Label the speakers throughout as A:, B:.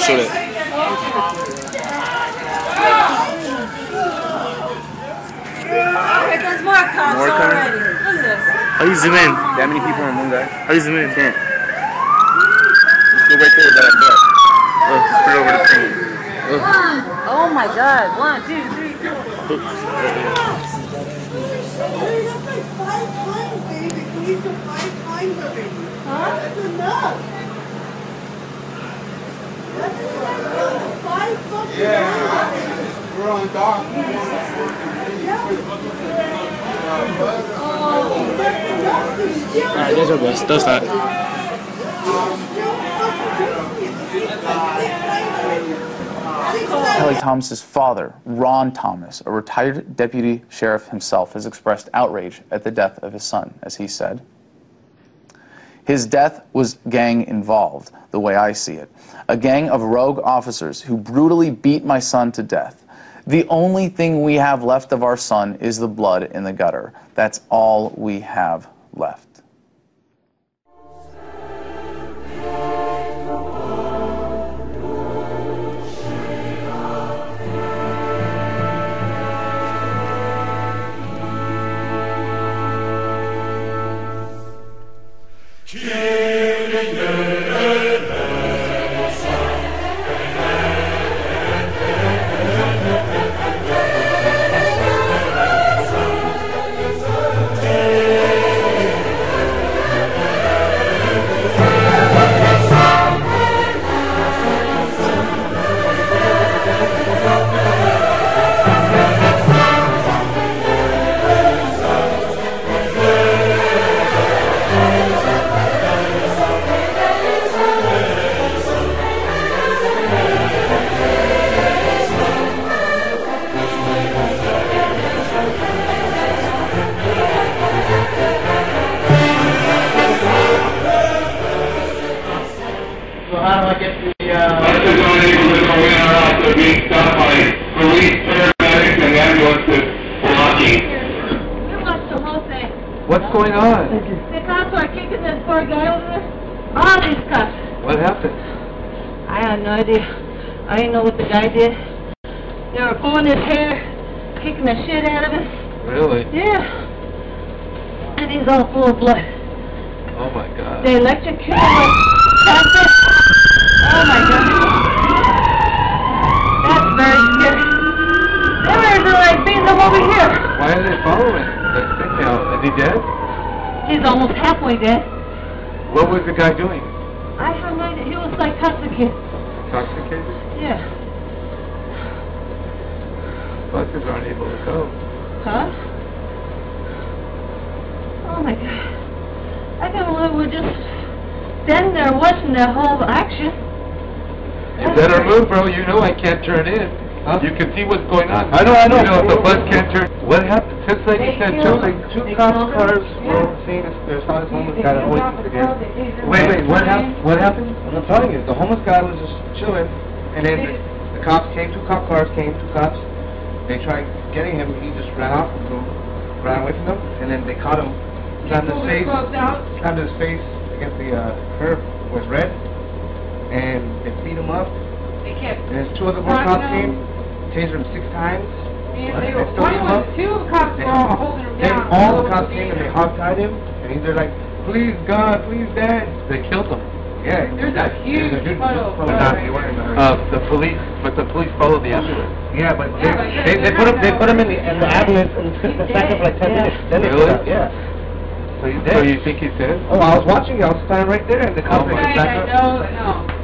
A: shoot it.
B: Okay, there's more cops
A: More coming?
B: already. Look at this.
A: How you zoom in?
C: That many people in one guy?
A: How do you zoom in?
C: Can't. Let's go right there that I brought. Oh, let's put it over the thing.
B: Oh. oh my god. One, two, three, four.
D: Five times, baby. We need to five times already. Huh? That's enough.
A: Alright, our that.
E: Kelly Thomas's father, Ron Thomas, a retired deputy sheriff himself, has expressed outrage at the death of his son, as he said. His death was gang involved, the way I see it. A gang of rogue officers who brutally beat my son to death. The only thing we have left of our son is the blood in the gutter. That's all we have left.
B: All these cops.
F: What happened?
B: I have no idea. I didn't know what the guy did. They were pulling his hair, kicking the shit out of him.
F: Really?
B: Yeah. And he's all full of blood.
F: Oh my god.
B: They electrocuted him. Oh my god. That's very scary. They were like beating him over here.
F: Why are they following the thing now? Is he dead?
B: He's almost halfway dead.
F: What was the guy doing?
B: I have no idea. He was like intoxicated.
F: Intoxicated?
B: Yeah.
F: Buses aren't able to go.
B: Huh? Oh my god. I can't believe we're just standing there watching that whole action.
F: You better move, bro. You know I can't turn in. You can see what's going on.
C: I know, I know.
F: You know, if the bus can't turn. What happened? Just like you said, two, like,
C: Two cop cars were seen as there's not this homeless guy that always again. Wait, wait, what happened? What happened? I'm telling you, the homeless guy was just chilling, and then the, the cops came. Two cop cars came. Two cops. They tried getting him. He just ran off from them, ran away from them, and then they caught him. Slammed his face. Slammed his face against the uh, curb. Was red, and they beat him up.
B: They kept
C: And then two other more cops came, tasered him six times.
B: And
C: They
B: they were, one
C: beat him
B: was,
C: up.
B: two cops
C: They-
B: were all holding him
C: Then
B: down.
C: all the cops came and they hog-tied him, and he's there like, please God, please Dad.
F: they killed him.
C: Yeah.
B: There's a huge
C: there's
B: puddle of
C: puddle
B: blood
C: of.
F: Uh, the police, but the police followed the ambulance.
C: Yeah, but
B: Yeah, but
C: they, they, they put him they put him in the, in the ambulance and took the back up like ten
B: Yeah.
C: minutes. Then
F: Really?
C: put Yeah.
F: So you,
C: dead.
F: so you think he's dead?
C: Oh, I was watching. I was standing right there, and the cops
F: Oh, my
C: like,
B: Right, I know, no. He's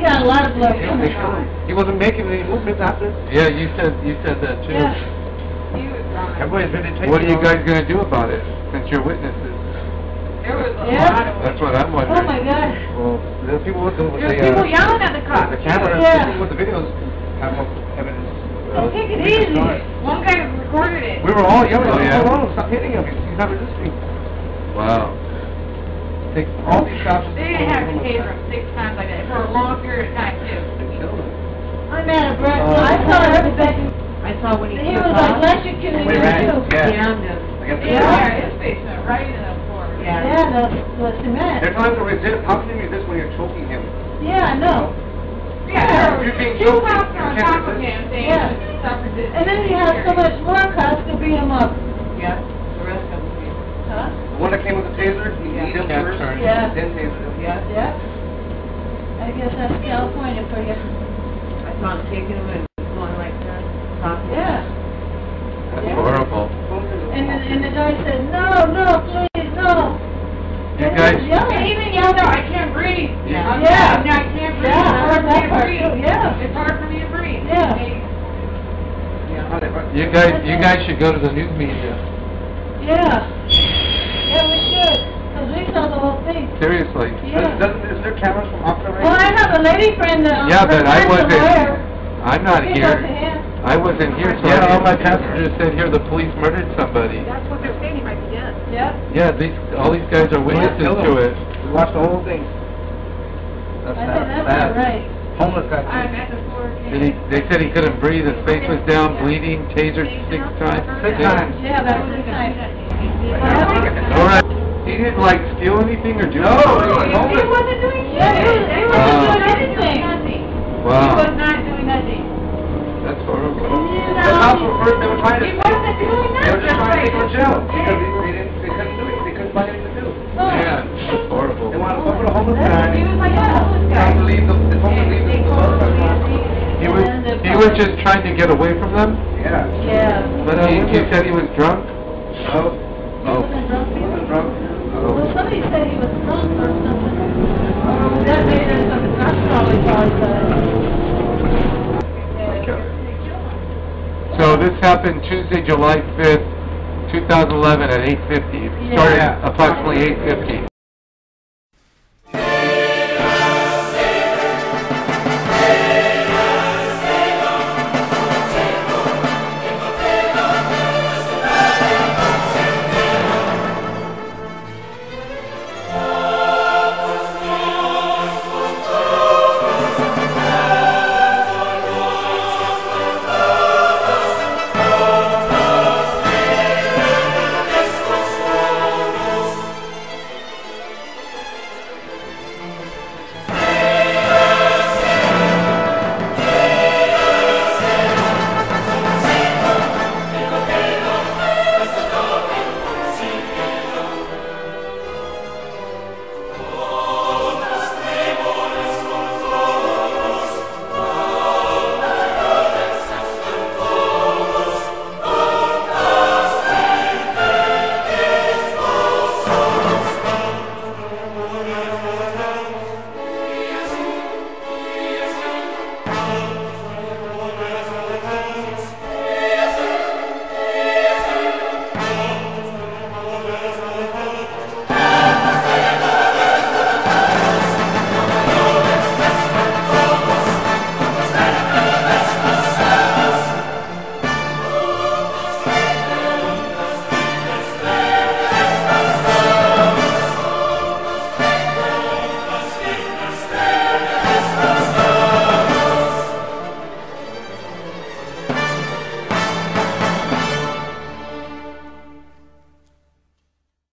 B: got a lot of blood coming out.
C: He wasn't making any movements after.
F: Yeah, you said you said that too.
B: Yeah. He was gone.
C: Everybody's been taking.
F: What are you guys gonna do about it? Since you're witnesses.
B: There was a Yeah. lot of
F: That's what I'm wondering.
B: Oh my god.
C: Well, the people with the with
B: There's
C: the,
B: people
C: uh,
B: yelling at the cops.
C: the cameras,
B: Yeah.
C: the people with the videos have more evidence.
B: Oh, take it
C: We
B: easy. One guy recorded it.
C: We were all yelling,
F: Oh, yeah?
C: hold on, stop hitting him, he's he's not resisting.
F: Wow.
C: Take all these cops.
B: They didn't have to taser him six times like that for a long period of time too.
C: They killed him.
B: I'm out of breath.
C: Uh,
B: I saw everything.
G: I saw when he
B: He
G: took
B: was like
G: off.
B: electrocuted
C: We
B: there
C: ran,
B: too.
C: yeah.
G: Yeah, no.
C: I guess they-
B: Yeah, his face went right in the floor.
G: Yeah.
B: Yeah, the, the cement.
C: They're trying to resist, how can you resist when you're choking him?
B: Yeah, I know.
C: You if you're being
B: Two
C: guilty,
B: cops are on top of him yeah. And then he has so much more cops to beat him up.
H: Yeah, the rest of them,
B: Huh?
C: The one that came with the taser, he beat him
F: Yeah,
C: first,
F: turn.
B: Yeah.
C: then tasered him.
H: yeah.
B: Yeah. I guess that's California for you.
H: I saw him taking them and going like that.
B: Yeah.
F: That's
B: Yeah.
F: horrible.
B: And the, and the guy said, no, no, please, no.
F: You
B: And he
F: guys,
B: was yelling.
H: Even yelled out, I can't breathe.
F: Yeah.
H: I'm
B: Yeah.
H: I can't breathe.
B: Yeah, I
H: It's hard
B: heard
H: for
B: that
H: me to
B: part
H: breathe.
B: yeah.
H: It's hard for me to breathe.
B: Yeah.
H: They-
F: you guys, you guys should go to the news media.
B: Yeah. Yeah, we should, because we saw the whole thing.
F: Seriously.
B: Yeah.
C: Doesn't, is there cameras from Oxnard right
B: Well, I have a lady friend that, um,
F: Yeah, but I wasn't,
B: lawyer.
F: I'm not
B: We talked to
F: here. I wasn't here, so
C: Yeah, all my
F: passengers said here the police murdered somebody.
H: That's what they're saying, he might be dead.
B: Yep.
F: Yeah, these, all these guys are witnesses
C: killed
F: to
C: him.
F: it.
C: We watched the whole thing.
B: I
C: That's
B: said,
C: bad.
B: that's
C: Bad.
B: not right.
C: Homeless guy.
H: I'm at the floor.
F: Did he, they said he couldn't breathe, his face was down, bleeding, tasered six times.
C: Six times.
B: Yeah, that was the time.
F: All right. He didn't like steal anything or do
C: No,
F: anything?
C: he was
H: He wasn't doing shit.
B: Yeah, he was- he
F: wasn't
H: Uh,
F: doing
B: anything.
H: Nothing. He was not doing nothing.
F: that's horrible.
C: The cops were first, they were trying to.
H: He wasn't doing
C: They were just trying to take him to jail, because they, they didn't, they couldn't do it, they couldn't find anything to do.
F: Man, that's horrible.
C: They wanted to go for the homeless guy.
H: He was like a homeless guy.
C: Trying to leave the, the homeless leave the, the.
F: He was, he was just trying to get away from them,
C: Yeah.
B: Yeah.
F: but he, he said he was drunk?
C: Oh.
B: He
F: so this happened Tuesday, July 5th, 2011 at 8.50. It started approximately 8.50.